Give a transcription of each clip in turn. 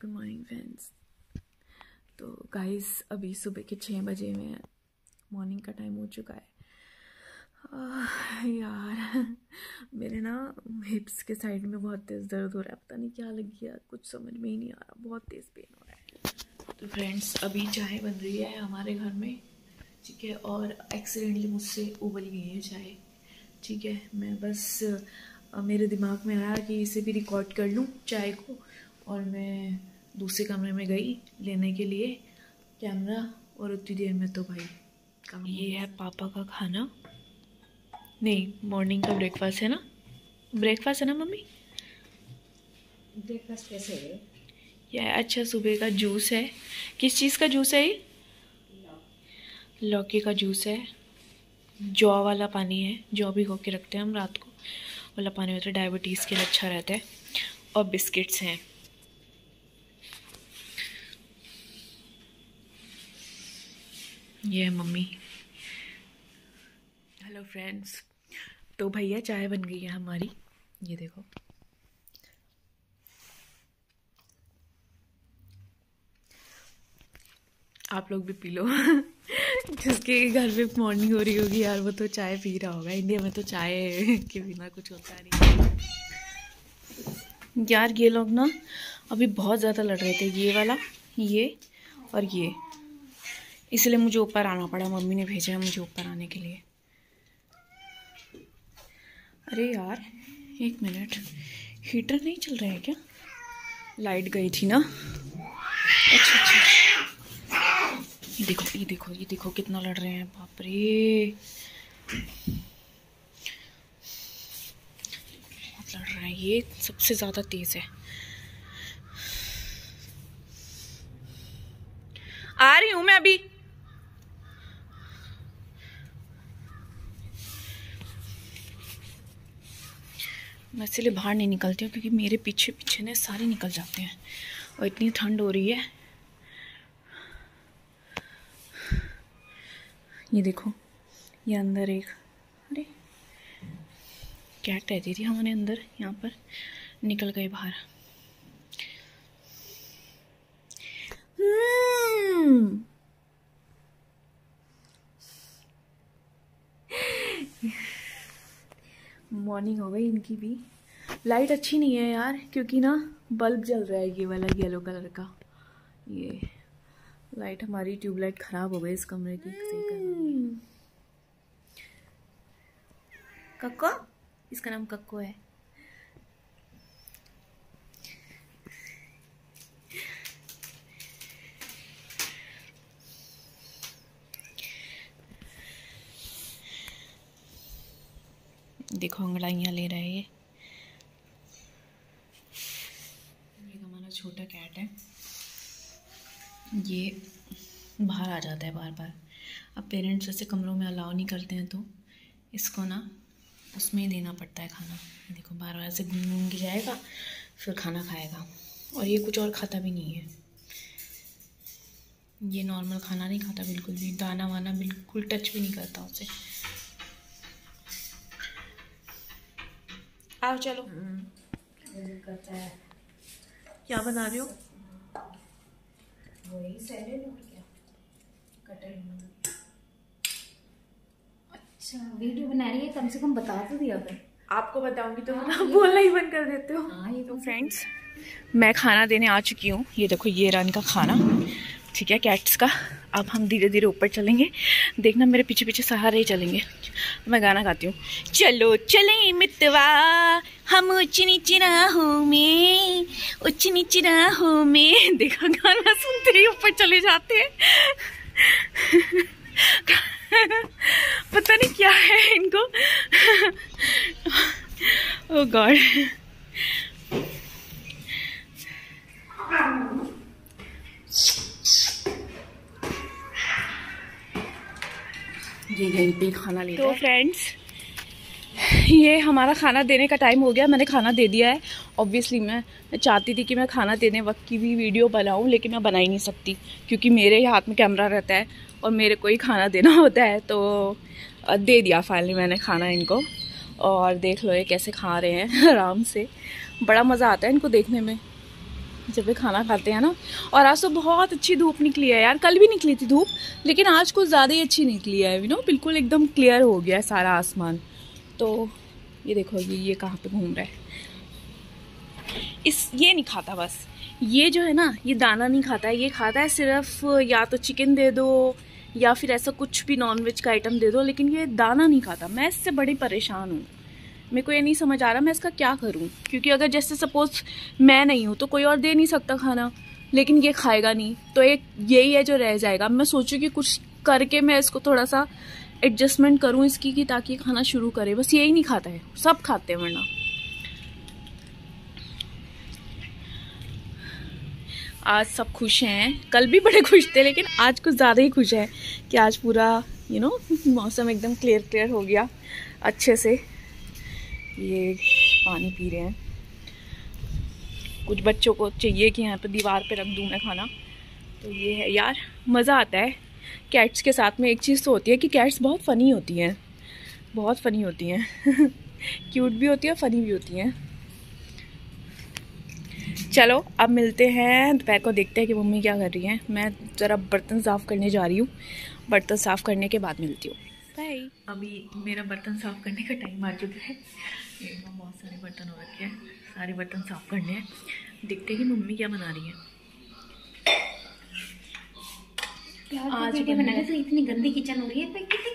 Good morning friends. तो guys अभी सुबह के छः बजे में मॉर्निंग का टाइम हो चुका है। आह, यार मेरे ना हिप्स के साइड में बहुत तेज़ दर्द हो रहा है। पता नहीं क्या लग गया कुछ समझ में ही नहीं आ रहा। बहुत तेज़ पेन हो रहा है। तो फ्रेंड्स अभी चाय बन रही है हमारे घर में ठीक है? और एक्सीडेंटली मुझसे उबल गई है चाय ठीक है? मैं बस मेरे दिमाग में आया कि इसे भी रिकॉर्ड कर लूँ चाय को। और मैं दूसरे कमरे में गई लेने के लिए। कैमरा और उतनी देर में तो भाई काम ये है पापा का खाना। नहीं मॉर्निंग का ब्रेकफास्ट है ना? ब्रेकफास्ट है ना मम्मी? ब्रेकफास्ट कैसे है? यह अच्छा सुबह का जूस है। किस चीज़ का जूस है ये? लौकी का जूस है। जौ वाला पानी है। जौ भी के रखते हैं हम रात को। वाला पानी होता है डायबिटीज़ के लिए अच्छा रहता है। और बिस्किट्स हैं। ये है मम्मी। हेलो फ्रेंड्स तो भैया, चाय बन गई है हमारी। ये देखो। आप लोग भी पी लो। जिसके घर पे मॉर्निंग हो रही होगी यार, वो तो चाय पी रहा होगा। इंडिया में तो चाय के बिना कुछ होता नहीं यार, ये लोग ना अभी बहुत ज़्यादा लड़ रहे थे। ये वाला, ये और ये। इसलिए मुझे ऊपर आना पड़ा। मम्मी ने भेजा है मुझे ऊपर आने के लिए। अरे यार, एक मिनट। हीटर नहीं चल रहा है क्या? लाइट गई थी ना? अच्छा अच्छा। ये देखो ये देखो ये देखो कितना लड़ रहे हैं। बाप रे। बहुत लड़ रहे हैं। ये सबसे ज़्यादा तेज़ है। आ रही हूँ मैं अभी। मैं इसलिए बाहर नहीं निकलती हूँ क्योंकि मेरे पीछे पीछे ने सारे निकल जाते हैं और इतनी ठंड हो रही है। ये देखो, ये अंदर एक, अरे कैट रहती थी हमारे अंदर, यहाँ पर निकल गए बाहर। मॉर्निंग हो गई इनकी भी। लाइट अच्छी नहीं है यार क्योंकि ना बल्ब जल रहा है ये वाला येलो कलर का। ये लाइट हमारी ट्यूबलाइट ख़राब हो गई इस कमरे की सही कक्को? इसका नाम कक्को है। देखो, अंगड़ाइयाँ ले रहे हैं ये। हमारा छोटा कैट है। ये बाहर आ जाता है बार बार अब पेरेंट्स ऐसे कमरों में अलाउ नहीं करते हैं तो इसको ना उसमें ही देना पड़ता है खाना। देखो बार बार ऐसे घूम घूम के जाएगा, फिर खाना खाएगा। और ये कुछ और खाता भी नहीं है। ये नॉर्मल खाना नहीं खाता, बिल्कुल भी। दाना वाना बिल्कुल टच भी नहीं करता उसे। आओ चलो। क्या बना रहे हो। वही सैलेड और क्या कटर अच्छा वीडियो बना रही है कम से कम बता तो दिया कर। आपको बताऊँगी तो हाँ, बोलना ही बंद कर देते हो। हाँ ये तो फ्रेंड्स मैं खाना देने आ चुकी हूँ। ये देखो ये रन का खाना। ठीक है कैट्स का। अब हम धीरे धीरे ऊपर चलेंगे। देखना मेरे पीछे पीछे सहारे ही चलेंगे। मैं गाना गाती हूँ। चलो चले मितवा, हम उच्च नीच राहों में उच्च नीच राहों में। देखा, गाना सुनते ही ऊपर चले जाते हैं। पता नहीं क्या है इनको। ओ गॉड पे खाना लेते तो फ्रेंड्स ये हमारा खाना देने का टाइम हो गया मैंने खाना दे दिया है। ऑब्वियसली मैं मैं चाहती थी कि मैं खाना देने वक्त की भी वीडियो बनाऊँ लेकिन मैं बना ही नहीं सकती क्योंकि मेरे ही हाथ में कैमरा रहता है और मेरे को ही खाना देना होता है। तो दे दिया फाइनली मैंने खाना इनको। और देख लो ये कैसे खा रहे हैं आराम से। बड़ा मज़ा आता है इनको देखने में। जब वे खाना खाते हैं ना। और आज तो बहुत अच्छी धूप निकली है यार। कल भी निकली थी धूप, लेकिन आज कुछ ज़्यादा ही अच्छी निकली है यू नो बिल्कुल एकदम क्लियर हो गया है सारा आसमान। तो ये देखो, ये ये कहाँ पे घूम रहा है? इस, ये नहीं खाता बस। ये जो है ना, ये दाना नहीं खाता है। ये खाता है सिर्फ़ या तो चिकन दे दो, या फिर ऐसा कुछ भी नॉनवेज का आइटम दे दो, लेकिन ये दाना नहीं खाता। मैं इससे बड़ी परेशान हूँ। मेरे को ये नहीं समझ आ रहा मैं इसका क्या करूँ? क्योंकि अगर जैसे सपोज़ मैं नहीं हूँ तो कोई और दे नहीं सकता खाना लेकिन ये खाएगा नहीं। तो एक यही है जो रह जाएगा। मैं सोचूँ कि कुछ करके मैं इसको थोड़ा सा एडजस्टमेंट करूँ इसकी कि ताकि खाना शुरू करे। बस यही नहीं खाता है। सब खाते हैं वरना। आज सब खुश हैं। कल भी बड़े खुश थे लेकिन आज कुछ ज़्यादा ही खुश है कि आज पूरा यू you नो know, मौसम एकदम क्लियर क्लियर हो गया अच्छे से। ये पानी पी रहे हैं। कुछ बच्चों को चाहिए कि यहाँ पे दीवार पे रख दूँ मैं खाना। तो ये है यार, मज़ा आता है। कैट्स के साथ में एक चीज़ तो होती है कि कैट्स बहुत फ़नी होती हैं। बहुत फ़नी होती हैं। क्यूट भी होती है फ़नी भी होती हैं। चलो, अब मिलते हैं। दोपहर को देखते हैं कि मम्मी क्या कर रही हैं। मैं ज़रा बर्तन साफ़ करने जा रही हूँ। बर्तन साफ़ करने के बाद मिलती हूँ। बाय अभी मेरा बर्तन साफ़ करने का टाइम आ चुका है। बहुत सारे बर्तन हो रखे हैं। सारे बर्तन साफ़ करने हैं। देखते हैं कि मम्मी क्या बना रही है। आज बना तो इतनी गंदी किचन हो रही है।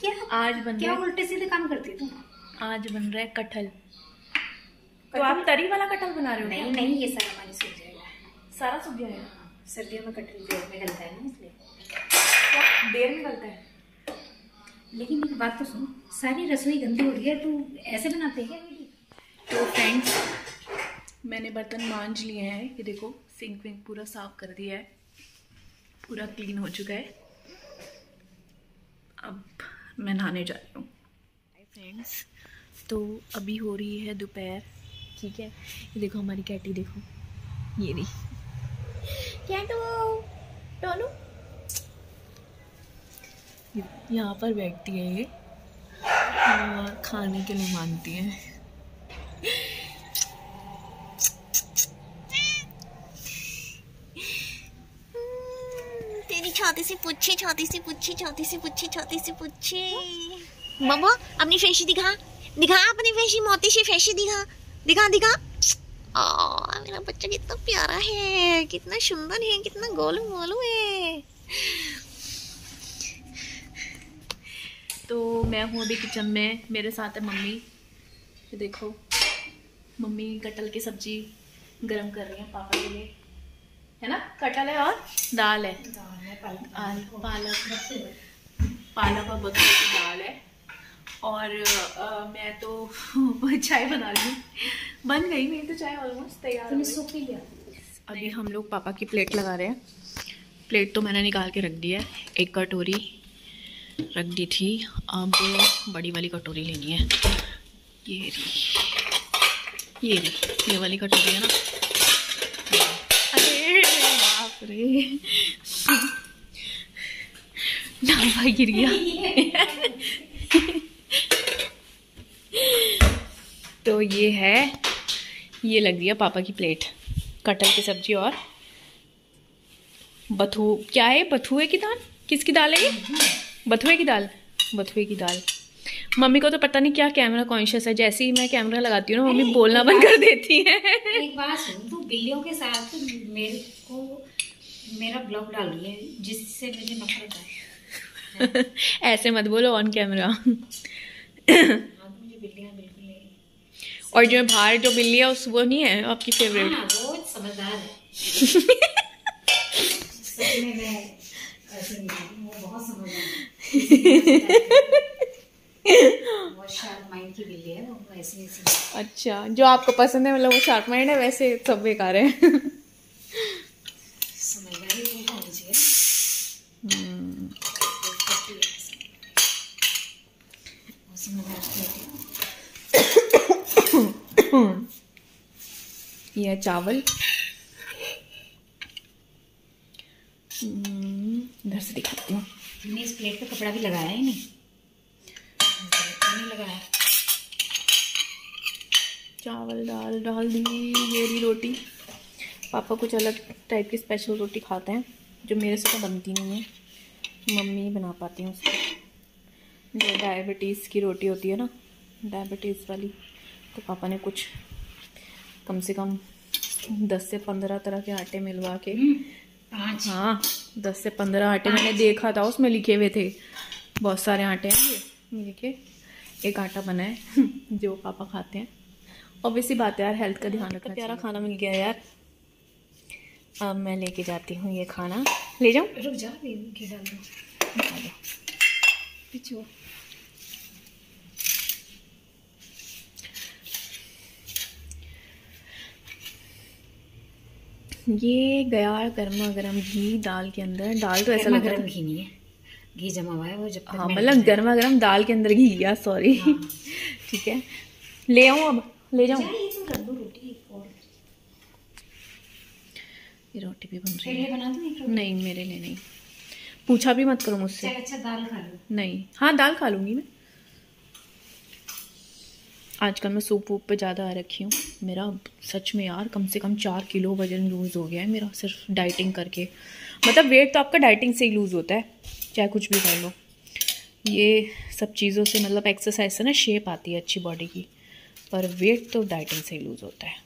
क्या आज बन क्या उल्टे सीधे काम करती तुम आज बन रहा है कटहल। तो आप तरी वाला कटहल बना रहे हो नहीं नहीं ये सारा पानी सूख जाएगा सारा सूख जाएगा सर्दियों में कटहल देर में गलता है ना इसलिए। देर में गलता है? लेकिन एक बात तो सुन सारी रसोई गंदी हो रही है तू ऐसे बनाते हैं तो फ्रेंड्स मैंने बर्तन मांझ लिए हैं ये देखो सिंक विंक पूरा साफ़ कर दिया है पूरा क्लीन हो चुका है। अब मैं नहाने जा रही हूँ। फ्रेंड्स तो अभी हो रही है दोपहर ठीक है? ये देखो हमारी कैटी देखो ये नहीं कैटो टोनू यहाँ पर बैठती है ये। हाँ, खाने के लिए मांगती है। तेरी छोटी सी पुच्छी छोटी सी पुच्छी छोटी सी पुच्छी छोटी सी मम्मा अपनी फेशी दिखा। दिखा अपनी फेशी मोती सी फेशी दिखा। दिखा दिखा। आ, मेरा बच्चा कितना प्यारा है कितना सुंदर है कितना गोलू मोलू है। तो मैं हूँ अभी किचन में मेरे साथ है मम्मी। ये देखो मम्मी कटल की सब्ज़ी गरम कर रही है पापा के लिए। है ना? कटल है और दाल है। दाल पालक। पालक। और बकरी की दाल है। और आ, मैं तो चाय बना रही हूँ। बन गई मेरी तो चाय ऑलमोस्ट तैयार सूखी लिया। अभी हम लोग पापा की प्लेट लगा रहे हैं। प्लेट तो मैंने निकाल के रख दी है। एक कटोरी रख दी थी। अब बड़ी वाली कटोरी लेनी है। ये रही। ये रही। ये वाली कटोरी है ना? अरे, बाप रे। भाई गिर गया। तो ये है। ये लग दिया पापा की प्लेट। कटहल की सब्ज़ी और बथू। क्या है? बथुए की दाल? किसकी दाल है ये? बथुए की दाल बथुए की दाल। मम्मी को तो पता नहीं क्या कैमरा कॉन्शियस है। जैसे ही मैं कैमरा लगाती हूँ ना मम्मी बोलना बंद कर देती है। एक बात सुन तू बिल्लियों के साथ मेरे को मेरा ब्लॉग डाल रही है जिससे मुझे नफरत है। ऐसे मत बोलो ऑन कैमरा और जो बाहर जो बिल्ली है उस वो नहीं है आपकी फेवरेट हाँ, वो समझदार है। अच्छा जो आपको पसंद है मतलब वो शार्प माइंड है वैसे सब बेकार है। हम्म। ये चावल हम्म, इधर से दिखाती हूँ मैंने इस प्लेट पे कपड़ा भी लगाया ही नहीं। नहीं लगाया। चावल दाल डाल दी ये रोटी। पापा कुछ अलग टाइप की स्पेशल रोटी खाते हैं जो मेरे से तो बनती नहीं है। मम्मी ही बना पाती हैं उसको। जो डायबिटीज़ की रोटी होती है ना डायबिटीज़ वाली तो पापा ने कुछ कम से कम दस से पंद्रह तरह के आटे मिलवा के पाँच हाँ दस से पंद्रह आटे मैंने देखा था उसमें लिखे हुए थे। बहुत सारे आटे हैं ये लिखे एक आटा बना है जो पापा खाते हैं। ऑब्वियसली बात है यार हेल्थ का ध्यान रखना प्यारा खाना मिल गया यार। अब मैं लेके जाती हूँ ये खाना। ले जाऊँ? रुक जा घी डाल दो पीछे ये गया गर्मा गर्म घी दाल के अंदर। दाल तो ऐसा लग रहा है घी नहीं है। घी जमा हुआ है वो जब हाँ मतलब गर्मा गर्म दाल के अंदर घी गया सॉरी हाँ। ठीक है। ले आऊँ अब? ले जाऊँ? ये तो दो रोटी रोटी भी बन रही है। नहीं मेरे लिए नहीं। पूछा भी मत करो मुझसे। अच्छा दाल खा लो। नहीं। हाँ दाल खा लूँगी मैं। आजकल मैं सूप वूप पे ज़्यादा आ रखी हूँ। मेरा सच में यार कम से कम चार किलो वज़न लूज़ हो गया है मेरा सिर्फ़ डाइटिंग करके। मतलब वेट तो आपका डाइटिंग से ही लूज़ होता है चाहे कुछ भी कर लो। ये सब चीज़ों से मतलब एक्सरसाइज से ना शेप आती है अच्छी बॉडी की पर वेट तो डाइटिंग से ही लूज़ होता है।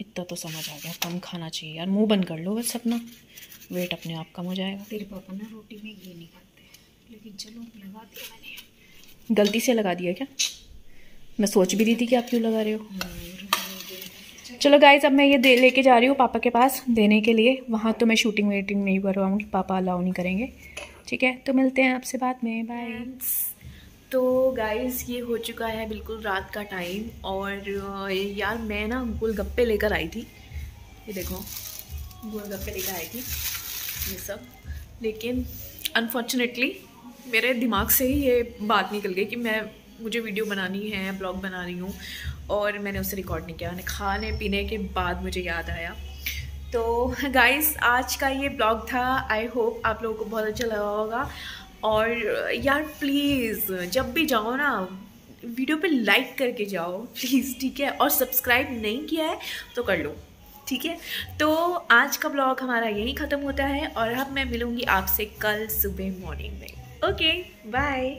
इतना तो समझ आ गया कम खाना चाहिए यार मुँह बंद कर लो बस अपना। वेट अपने आप कम हो जाएगा। तेरे पापा ना रोटी में घी नहीं खाते लेकिन चलो लगा दिया मैंने। गलती से लगा दिया क्या? मैं सोच भी रही थी कि आप क्यों लगा रहे हो। चलो गाइज़ अब मैं ये दे, लेके जा रही हूँ पापा के पास देने के लिए। वहाँ तो मैं शूटिंग वेटिंग नहीं करवाऊँगी, पापा अलाउ नहीं करेंगे। ठीक है तो मिलते हैं आपसे बाद में बाय तो गाइस ये हो चुका है बिल्कुल रात का टाइम और यार मैं ना गोलगप्पे लेकर आई थी। ये देखो, गोलगप्पे लेकर आई थी, ये सब। लेकिन अनफॉर्चुनेटली मेरे दिमाग से ही ये बात निकल गई कि मैं मुझे वीडियो बनानी है, ब्लॉग बना रही हूँ और मैंने उसे रिकॉर्ड नहीं किया। खाने पीने के बाद मुझे याद आया। तो गाइस आज का ये ब्लॉग था। आई होप आप लोगों को बहुत अच्छा लगा होगा। और यार प्लीज़ जब भी जाओ ना, वीडियो पे लाइक करके जाओ प्लीज़ ठीक है? और सब्सक्राइब नहीं किया है तो कर लो, ठीक है? तो आज का ब्लॉग हमारा यही ख़त्म होता है और अब मैं मिलूँगी आपसे कल सुबह मॉर्निंग में। Okay bye